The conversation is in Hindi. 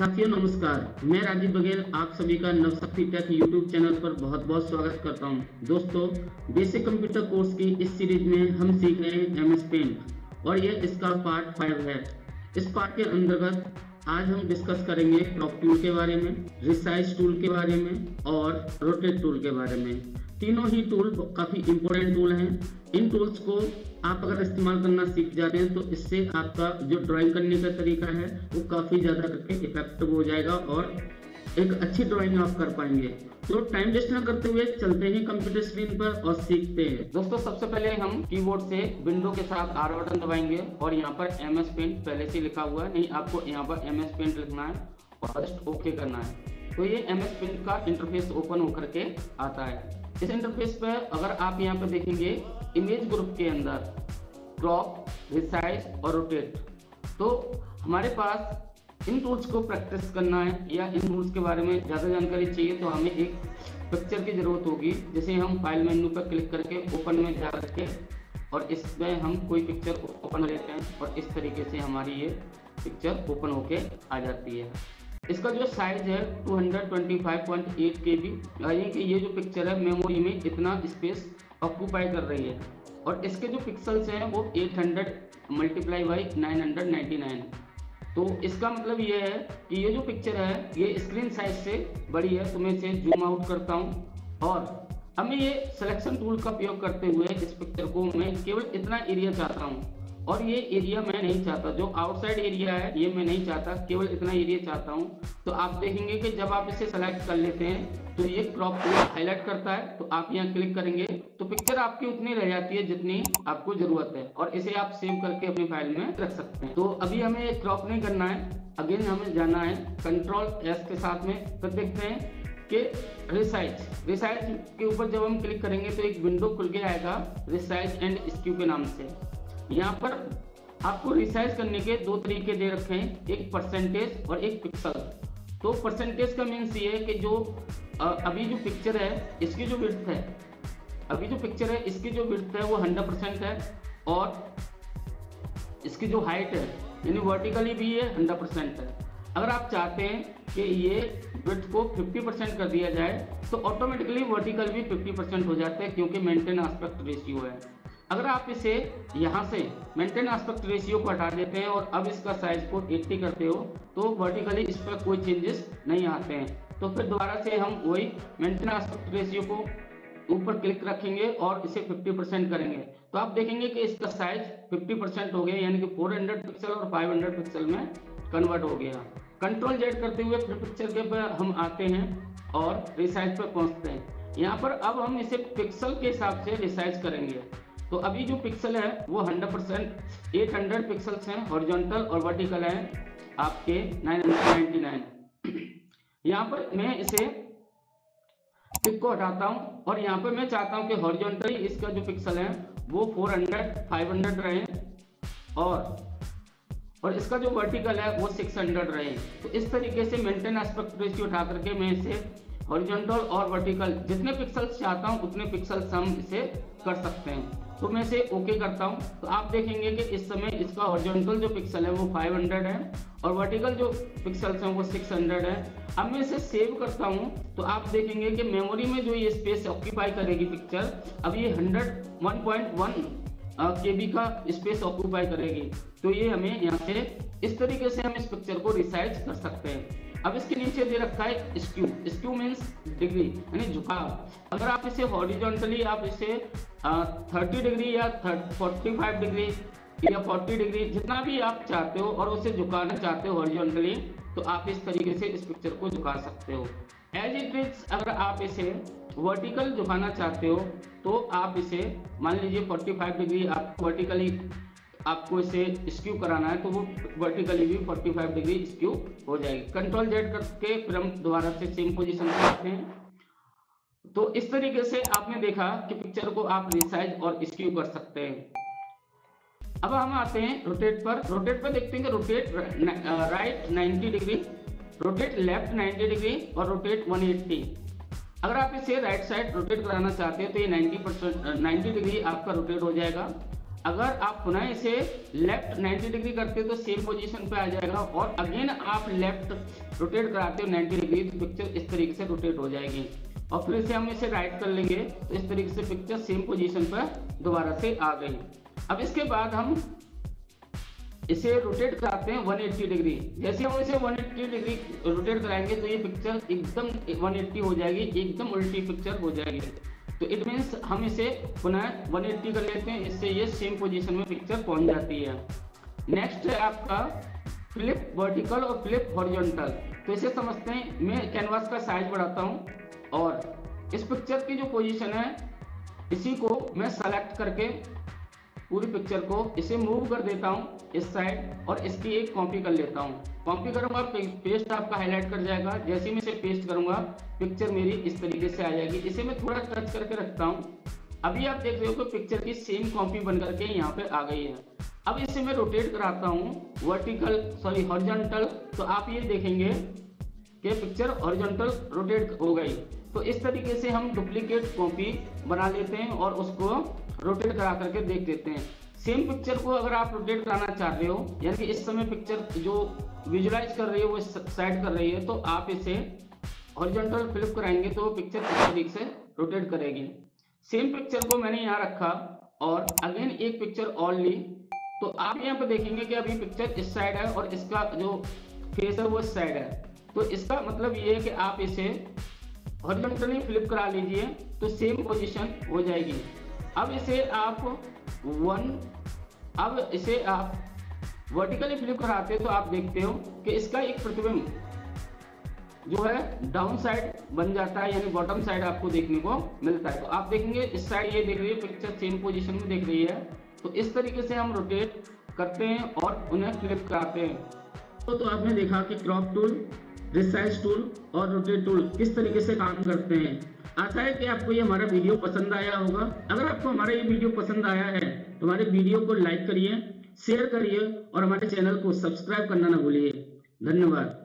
साथियों, नमस्कार। मैं राजीव बघेल, आप सभी का नवशक्ति टेक यूट्यूब चैनल पर बहुत बहुत स्वागत करता हूँ। दोस्तों बेसिक कंप्यूटर कोर्स की इस सीरीज़ में हम सीख रहे हैं एम एस पेंट और ये इसका पार्ट फाइव है। इस पार्ट के अंतर्गत आज हम डिस्कस करेंगे क्रॉप टूल के बारे में रिसाइज टूल के बारे में, और रोटेट टूल के बारे में। तीनों ही टूल काफ़ी इंपॉर्टेंट टूल हैं। इन टूल्स को आप अगर इस्तेमाल करना सीख जाते हैं तो इससे आपका जो ड्राइंग करने का तरीका है, वो काफ़ी ज़्यादा करके इफ़ेक्टिव हो जाएगा और एक अच्छी ड्राइंग आप कर पाएँगे। तो टाइम वेस्ट ना करते हुए चलते हैं कंप्यूटर स्क्रीन पर और सीखते हैं। दोस्तों, सबसे पहले हम कीबोर्ड से विंडो के साथ आर बटन दबाएँगे और यहाँ पर एम एस पेंट पहले से लिखा हुआ है। नहीं, आपको यहाँ पर एम एस पेंट लिखना है और जस्ट ओके करना है। तो ये एम एस पेंट का इंटरफेस ओपन होकर के आता है। इस इंटरफेस पर अगर आप यहाँ पर देखेंगे इमेज ग्रुप के अंदर क्रॉप रिसाइज और रोटेट तो हमारे पास इन टूल्स को प्रैक्टिस करना है या इन टूल्स के बारे में ज़्यादा जानकारी चाहिए तो हमें एक पिक्चर की ज़रूरत होगी। जैसे हम फ़ाइल मेन्यू पर क्लिक करके ओपन में जा करके और इसमें हम कोई पिक्चर ओपन लेते हैं और इस तरीके से हमारी ये पिक्चर ओपन होके आ जाती है। इसका जो साइज़ है 225.8 के बी यानी कि ये जो पिक्चर है मेमोरी में इतना स्पेस ऑक्यूपाई कर रही है। और इसके जो पिक्सल्स हैं वो 800 मल्टीप्लाई बाई 999 तो इसका मतलब ये है कि ये जो पिक्चर है, ये स्क्रीन साइज़ से बड़ी है तो मैं इसे जूम आउट करता हूँ। और अब मैं ये सिलेक्शन टूल का उपयोग करते हुए इस पिक्चर को मैं केवल इतना एरिया चाहता हूँ। और ये एरिया मैं नहीं चाहता। जो आउटसाइड एरिया है, ये मैं नहीं चाहता। केवल इतना एरिया चाहता हूँ। तो आप देखेंगे कि जब आप इसे सेलेक्ट कर लेते हैं तो ये क्रॉप हाईलाइट करता है। तो आप यहाँ क्लिक करेंगे तो पिक्चर आपकी उतनी रह जाती है जितनी आपको ज़रूरत है। और इसे आप सेव करके अपनी फ़ाइल में रख सकते हैं। तो अभी हमें क्रॉप नहीं करना है। अगेन हमें जाना है कंट्रोल एस के साथ में। फिर देखते हैं कि रिसाइज रिसाइज के ऊपर जब हम क्लिक करेंगे तो एक विंडो खुल के आएगा रिसाइज एंड स्क्यू के नाम से। यहाँ पर आपको रिसाइज करने के दो तरीके दे रखे हैं, एक परसेंटेज और एक पिक्सल तो परसेंटेज का मीन्स ये है कि जो अभी जो पिक्चर है, इसकी जो विर्थ है, अभी जो पिक्चर है, इसकी जो विर्थ है, वो हंड्रेड परसेंट है और इसकी जो हाइट है, यानी वर्टिकली भी ये हंड्रेड परसेंट है। अगर आप चाहते हैं कि ये विथ को 50 परसेंट कर दिया जाए तो ऑटोमेटिकली वर्टिकल भी 50 परसेंट हो जाते हैं, क्योंकि मेंटेन आस्पेक्ट रेशियो है। अगर आप इसे यहाँ से मेंटेन आस्पेक्ट रेशियो को हटा देते हैं और अब इसका साइज़ को 80 करते हो तो वर्टिकली इस पर कोई चेंजेस नहीं आते हैं। तो फिर दोबारा से हम वही मेंटेन आस्पेक्ट रेशियो को ऊपर क्लिक रखेंगे और इसे 50 परसेंट करेंगे। तो आप देखेंगे कि इसका साइज़ 50 परसेंट हो गया, यानी कि 400 पिक्सल और 500 पिक्सल में कन्वर्ट हो गया। कंट्रोल जेड करते हुए फिर पिक्चर के पर हम आते हैं और रिसाइज पर पहुँचते हैं। यहाँ पर अब हम इसे पिक्सल के हिसाब से रिसाइज करेंगे। तो अभी जो पिक्सल है, वो 100 परसेंट एट हंड्रेड पिक्सल्स हैं हॉरिजॉन्टल और वर्टिकल हैं, आपके 999 यहाँ पर मैं इसे टिक को हटाता हूँ और यहाँ पर मैं चाहता हूँ कि हॉरिजॉन्टली इसका जो पिक्सल है, वो 400 500 रहे और और इसका जो वर्टिकल है, वो 600 रहे। तो इस तरीके से मेंटेन एस्पेक्ट रेशियो उठा करके मैं इसे हॉरिजॉन्टल और वर्टिकल, जितने पिक्सल्स चाहता हूँ, उतने पिक्सल्स हम इसे कर सकते हैं। तो मैं इसे ओके करता हूँ। तो आप देखेंगे कि इस समय इसका हॉरिजॉन्टल जो पिक्सल है, वो 500 है और वर्टिकल जो पिक्सल्स हैं, वो 600 है। अब मैं इसे सेव करता हूँ। तो आप देखेंगे कि मेमोरी में जो ये स्पेस ऑक्यूपाई करेगी पिक्चर अब ये 100 1.1 के बी का स्पेस ऑक्यूपाई करेगी। तो ये हमें यहाँ से इस तरीके से हम इस पिक्चर को रिसाइज कर सकते हैं। अब इसके नीचे दे रखा है स्क्यू। स्क्यू मीन्स डिग्री यानी झुकाव। अगर आप इसे हॉरिजॉन्टली आप इसे थर्टी डिग्री या फोर्टी फाइव डिग्री या फोर्टी डिग्री जितना भी आप चाहते हो और उसे झुकाना चाहते हो हॉरिजॉन्टली तो आप इस तरीके से इस पिक्चर को झुका सकते हो। एज इट इज़ अगर आप इसे वर्टिकल झुकाना चाहते हो तो आप इसे, मान लीजिए 45 डिग्री आप वर्टिकली आपको इसे स्क्यू कराना है तो वो वर्टिकली भी 45 डिग्री स्क्यू हो जाएगी। कंट्रोल जेड करके फिर हम दोबारा से सेम पोजीशन पर आते हैं। तो इस तरीके से आपने देखा कि पिक्चर को आप रिसाइज और स्क्यू कर सकते हैं। अब हम आते हैं रोटेट पर। रोटेट पर देखते हैं कि rotate right 90 degree rotate left 90 degree और रोटेट 180 अगर आप इसे राइट साइड रोटेट कराना चाहते हैं तो ये 90 परसेंट नाइन्टी डिग्री आपका रोटेट हो जाएगा। अगर आप पुनः इसे लेफ़्ट 90 डिग्री करते हो तो सेम पोजीशन पे आ जाएगा और अगेन आप लेफ़्ट रोटेट कराते हो 90 डिग्री तो पिक्चर इस तरीके से रोटेट हो जाएगी। और फिर से हम इसे राइट कर लेंगे तो इस तरीके से पिक्चर सेम पोजीशन पर दोबारा से आ गई। अब इसके बाद हम इसे रोटेट कराते हैं 180 डिग्री जैसे हम इसे 180 डिग्री रोटेट कराएँगे तो ये पिक्चर एकदम 180 हो जाएगी, एकदम उल्टी पिक्चर हो जाएगी। तो इट मीन्स हम इसे पुनः 180 कर लेते हैं, इससे ये सेम पोजीशन में पिक्चर पहुँच जाती है। नेक्स्ट है आपका फ्लिप वर्टिकल और फ्लिप हॉरिजॉन्टल तो इसे समझते हैं, मैं कैनवास का साइज़ बढ़ाता हूँ और इस पिक्चर की जो पोजिशन है, इसी को मैं सेलेक्ट करके पूरी पिक्चर को इसे मूव कर देता हूँ, इस साइड और इसकी एक कॉपी कर लेता हूँ। कॉपी करूँगा पेस्ट आपका हाईलाइट कर जाएगा। जैसे मैं इसे पेस्ट करूँगा पिक्चर मेरी इस तरीके से आ जाएगी। इसे मैं थोड़ा टच करके रखता हूँ। अभी आप देख रहे हो कि पिक्चर की सेम कॉपी बन करके यहाँ पे आ गई है। अब इसे मैं रोटेट कराता हूँ वर्टिकल सॉरी हॉरिजॉन्टल तो आप ये देखेंगे कि पिक्चर हॉरिजॉन्टल रोटेट हो गई। तो इस तरीके से हम डुप्लीकेट कॉपी बना लेते हैं और उसको रोटेट करा करके देख लेते हैं। सेम पिक्चर को अगर आप रोटेट कराना चाह रहे हो, यानी कि इस समय पिक्चर जो विजुलाइज कर रही है, वो साइड कर रही है तो आप इसे हॉरिजॉन्टल फ्लिप कराएँगे तो पिक्चर इस तरीके से रोटेट करेगी। सेम पिक्चर को मैंने यहाँ रखा और अगेन एक पिक्चर और ली। तो आप यहाँ पर देखेंगे कि अभी पिक्चर इस साइड है और इसका जो फेस है वो इस साइड है। तो इसका मतलब ये है कि आप इसे हॉरिजॉन्टली फ्लिप करा लीजिए तो सेम पोजीशन हो जाएगी। अब इसे आप वन अब इसे आप वर्टिकली फ्लिप कराते तो आप देखते हो कि इसका एक प्रतिबिंब जो है डाउन साइड बन जाता है यानी बॉटम साइड आपको देखने को मिलता है। तो आप देखेंगे इस साइड ये देख रही है पिक्चर सेम पोजीशन में देख रही है। तो इस तरीके से हम रोटेट करते हैं और उन्हें फ्लिप कराते हैं। तो, तो आपने देखा कि क्रॉप टूल रिसाइज टूल और रोटेट टूल किस तरीके से काम करते हैं। आशा है कि आपको ये हमारा वीडियो पसंद आया होगा। अगर आपको हमारा ये वीडियो पसंद आया है तो हमारे वीडियो को लाइक करिए शेयर करिए और हमारे चैनल को सब्सक्राइब करना ना भूलिए। धन्यवाद।